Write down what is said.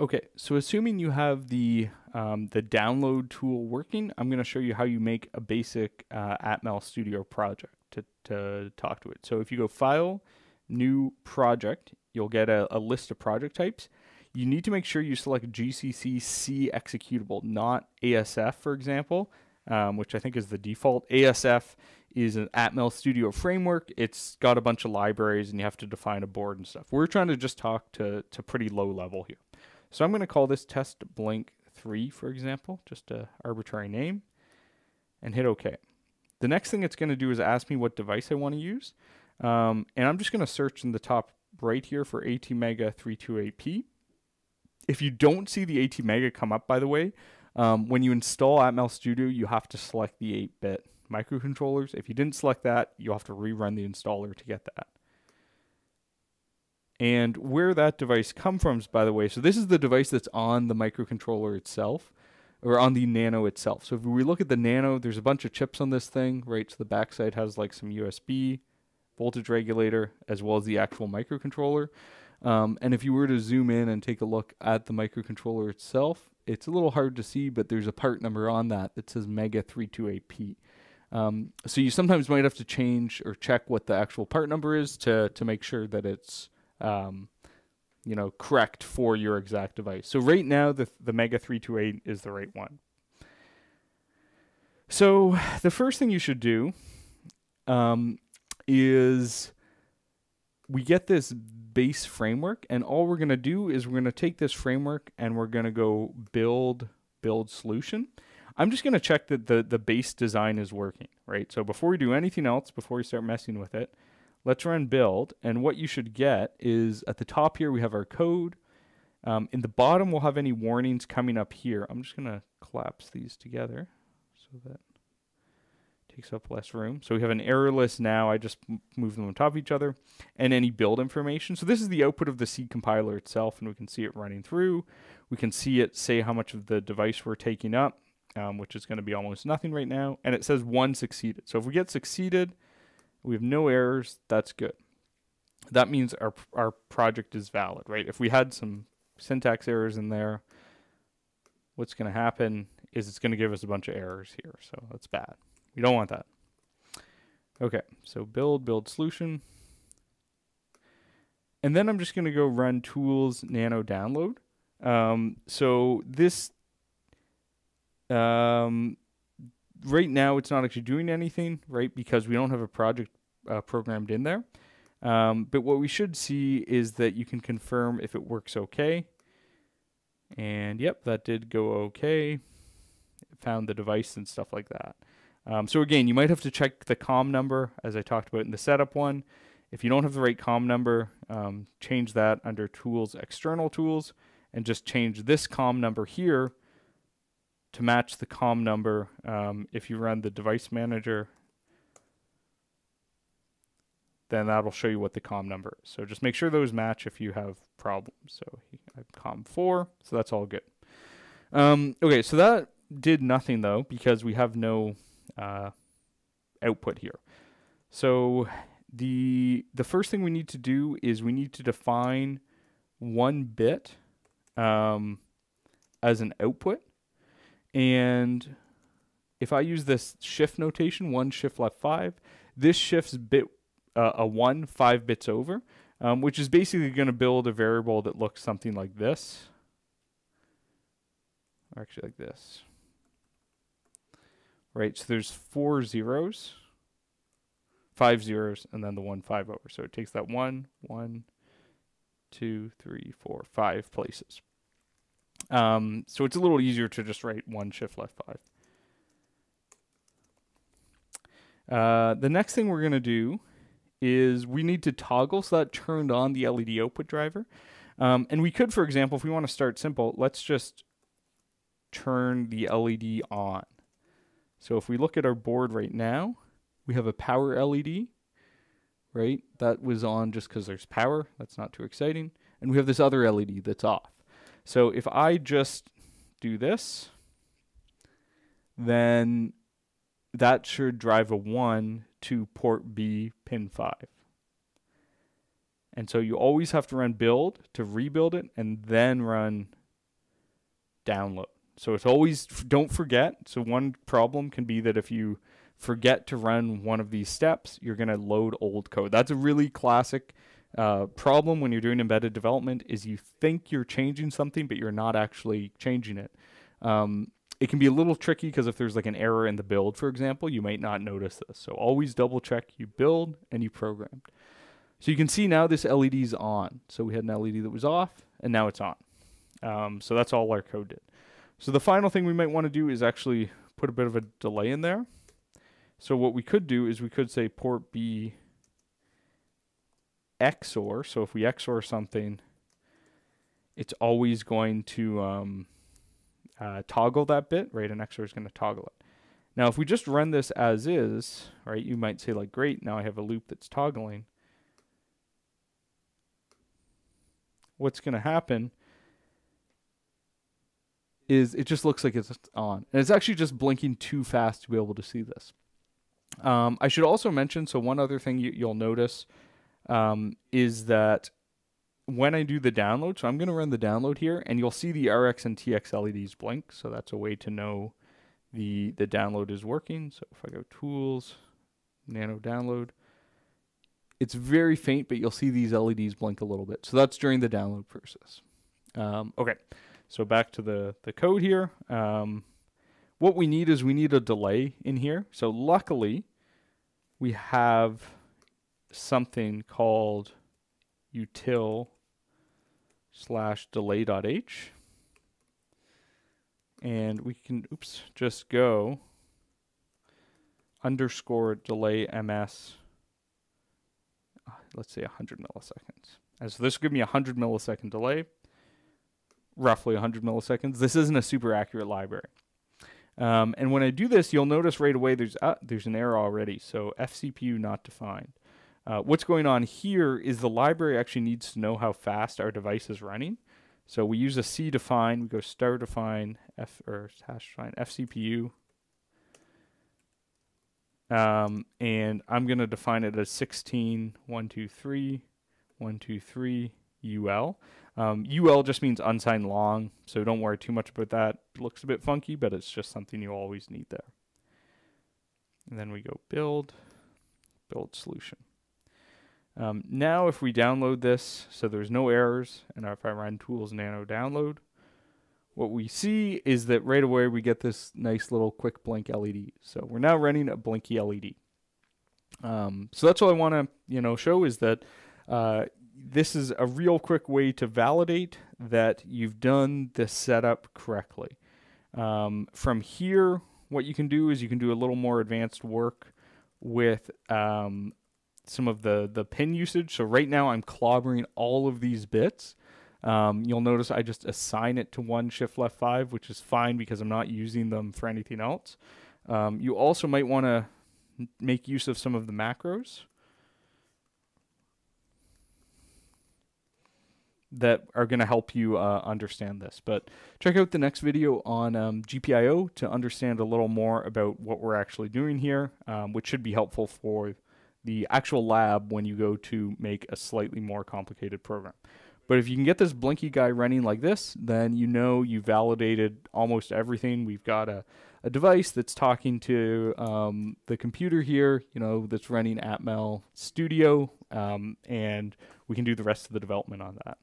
Okay, so assuming you have the um, the download tool working, I'm going to show you how you make a basic uh, Atmel Studio project to, to talk to it. So if you go File, New Project, you'll get a, a list of project types. You need to make sure you select GCC C executable, not ASF, for example, um, which I think is the default. ASF is an Atmel Studio framework. It's got a bunch of libraries, and you have to define a board and stuff. We're trying to just talk to, to pretty low level here. So I'm going to call this test blink 3, for example, just a arbitrary name, and hit OK. The next thing it's going to do is ask me what device I want to use. Um, and I'm just going to search in the top right here for ATmega 328P. If you don't see the ATmega come up, by the way, um, when you install Atmel Studio, you have to select the 8-bit microcontrollers. If you didn't select that, you'll have to rerun the installer to get that. And where that device comes from, by the way, so this is the device that's on the microcontroller itself, or on the Nano itself. So if we look at the Nano, there's a bunch of chips on this thing, right? So the backside has like some USB, voltage regulator, as well as the actual microcontroller. Um, and if you were to zoom in and take a look at the microcontroller itself, it's a little hard to see, but there's a part number on that that says Mega 328P. Um, so you sometimes might have to change or check what the actual part number is to to make sure that it's um, you know, correct for your exact device. So right now, the the Mega 328 is the right one. So the first thing you should do um, is we get this base framework, and all we're going to do is we're going to take this framework and we're going to go build build solution. I'm just going to check that the the base design is working, right? So before we do anything else, before we start messing with it, Let's run build. And what you should get is at the top here, we have our code. Um, in the bottom, we'll have any warnings coming up here. I'm just going to collapse these together so that takes up less room. So we have an error list now. I just move them on top of each other. And any build information. So this is the output of the C compiler itself, and we can see it running through. We can see it say how much of the device we're taking up, um, which is going to be almost nothing right now. And it says one succeeded. So if we get succeeded, we have no errors, that's good. That means our our project is valid, right? If we had some syntax errors in there, what's going to happen is it's going to give us a bunch of errors here. So that's bad. We don't want that. Okay, so build, build solution. And then I'm just going to go run tools nano download. Um, so this um, right now it's not actually doing anything, right? Because we don't have a project uh, programmed in there. Um, but what we should see is that you can confirm if it works okay. And yep, that did go okay. It found the device and stuff like that. Um, so again, you might have to check the COM number as I talked about in the setup one. If you don't have the right COM number, um, change that under Tools, External Tools, and just change this COM number here to match the COM number um, if you run the device manager then that'll show you what the COM number is. So just make sure those match if you have problems. So I have COM 4, so that's all good. Um, okay, so that did nothing though because we have no uh, output here. So the the first thing we need to do is we need to define one bit um, as an output and if I use this shift notation, one shift left five, this shifts bit uh, a one five bits over, um, which is basically going to build a variable that looks something like this, or actually like this. Right, so there's four zeros, five zeros, and then the one five over. So it takes that one, one, two, three, four, five places. Um, so it's a little easier to just write one shift left five. Uh, the next thing we're going to do is we need to toggle so that turned on the LED output driver. Um, and we could, for example, if we want to start simple, let's just turn the LED on. So if we look at our board right now, we have a power LED, right? That was on just because there's power. That's not too exciting. And we have this other LED that's off. So if I just do this, then that should drive a 1 to port B pin 5. And so you always have to run build to rebuild it and then run download. So it's always don't forget. So one problem can be that if you forget to run one of these steps, you're going to load old code. That's a really classic uh, problem when you're doing embedded development is you think you're changing something, but you're not actually changing it. Um, it can be a little tricky because if there's like an error in the build, for example, you might not notice this. So always double check you build and you programmed. So you can see now this LED is on. So we had an LED that was off and now it's on. Um, so that's all our code did. So the final thing we might want to do is actually put a bit of a delay in there. So what we could do is we could say port B XOR. So if we XOR something, it's always going to um, uh, toggle that bit, right? An XOR is going to toggle it. Now, if we just run this as is, right, you might say like, great, now I have a loop that's toggling. What's going to happen is it just looks like it's on. And it's actually just blinking too fast to be able to see this. Um, I should also mention, so one other thing you, will notice um, is that when I do the download, so I'm going to run the download here, and you'll see the RX and TX LEDs blink. So that's a way to know the the download is working. So if I go Tools, Nano Download, it's very faint, but you'll see these LEDs blink a little bit. So that's during the download process. Um, okay, so back to the the code here. Um, what we need is we need a delay in here. So luckily, we have something called util slash delay.h. And we can, oops, just go underscore delay ms, uh, let's say 100 milliseconds. And so this will give me a 100 millisecond delay, roughly 100 milliseconds. This isn't a super accurate library. Um, and when I do this, you'll notice right away there's uh, there's an error already. So fCPU not defined. Uh, what's going on here is the library actually needs to know how fast our device is running. So we use a C define, we go star define f or hash define fCPU. Um, and I'm going to define it as 16, 1, 2, 3, 1, 2, 3, UL. Um, UL just means unsigned long, so don't worry too much about that. It looks a bit funky, but it's just something you always need there. And then we go build, build solution. Um, now if we download this, so there's no errors, and if I run tools nano download, what we see is that right away we get this nice little quick blink LED. So we're now running a blinky LED. Um, so that's all I want to you know show is that uh, this is a real quick way to validate that you've done the setup correctly. Um, from here, what you can do is you can do a little more advanced work with um, some of the the pin usage. So right now I'm clobbering all of these bits. Um, you'll notice I just assign it to one shift left five, which is fine because I'm not using them for anything else. Um, you also might want to make use of some of the macros. that are going to help you uh, understand this. But check out the next video on um, GPIO to understand a little more about what we're actually doing here, um, which should be helpful for the actual lab when you go to make a slightly more complicated program. But if you can get this Blinky guy running like this, then you know you validated almost everything. We've got a, a device that's talking to um, the computer here, you know, that's running Atmel Studio, um, and we can do the rest of the development on that.